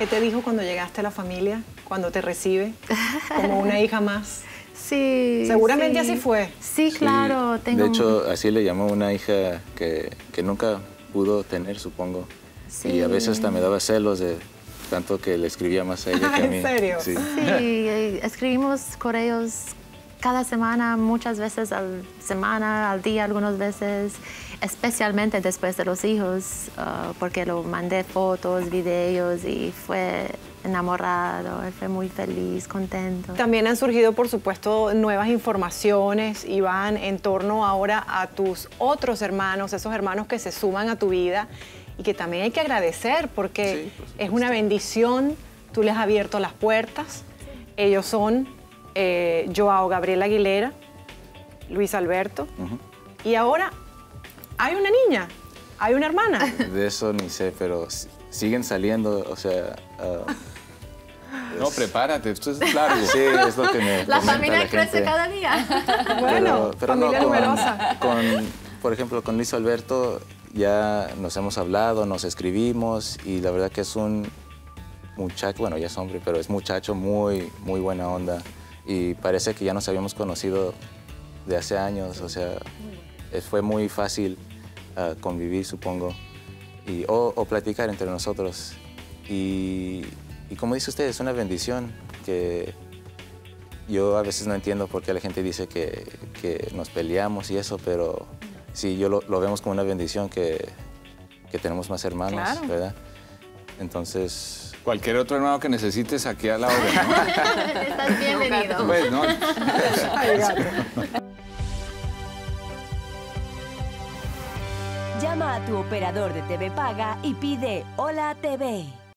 ¿Qué te dijo cuando llegaste a la familia, cuando te recibe como una hija más? Sí. Seguramente sí. así fue. Sí, claro. Sí, tengo De hecho, así le llamó una hija que, que nunca pudo tener, supongo. Y a veces hasta me daba celos de tanto que le escribía más a ella que a ¿En mí. serio? Sí. Sí, eh, escribimos correos cada semana, muchas veces al semana, al día, algunas veces, especialmente después de los hijos, ah, porque lo mandé fotos, videos y fue enamorado, él fue muy feliz, contento. También han surgido, por supuesto, nuevas informaciones y van en torno ahora a tus otros hermanos, esos hermanos que se suman a tu vida y que también hay que agradecer porque Sí, por supuesto. es una bendición, tú les has abierto las puertas. Ellos son eh, Joao Gabriel Aguilera, Luis Alberto y ahora hay una niña, hay una hermana. De eso ni sé, pero siguen saliendo, o sea... ah, No, prepárate, esto es largo. sí, es lo que me La familia la crece gente. cada día. Bueno, Pero- pero no, familia con- numerosa. Con, por ejemplo, con Luis Alberto ya nos hemos hablado, nos escribimos y la verdad que es un muchacho, bueno, ya es hombre, pero es muchacho muy, muy buena onda y parece que ya nos habíamos conocido de hace años, o sea, fue muy fácil ah, convivir, supongo, y, o, o platicar entre nosotros. Y, y como dice usted, es una bendición que yo a veces no entiendo por qué la gente dice que, que nos peleamos y eso, pero sí, yo lo, lo vemos como una bendición que, que tenemos más hermanos, Claro. ¿verdad? Entonces, Cualquier otro hermano que necesites aquí a la hora, ¿no? Estás bienvenido. Pues. Llama a tu operador de TV Paga y pide Hola TV.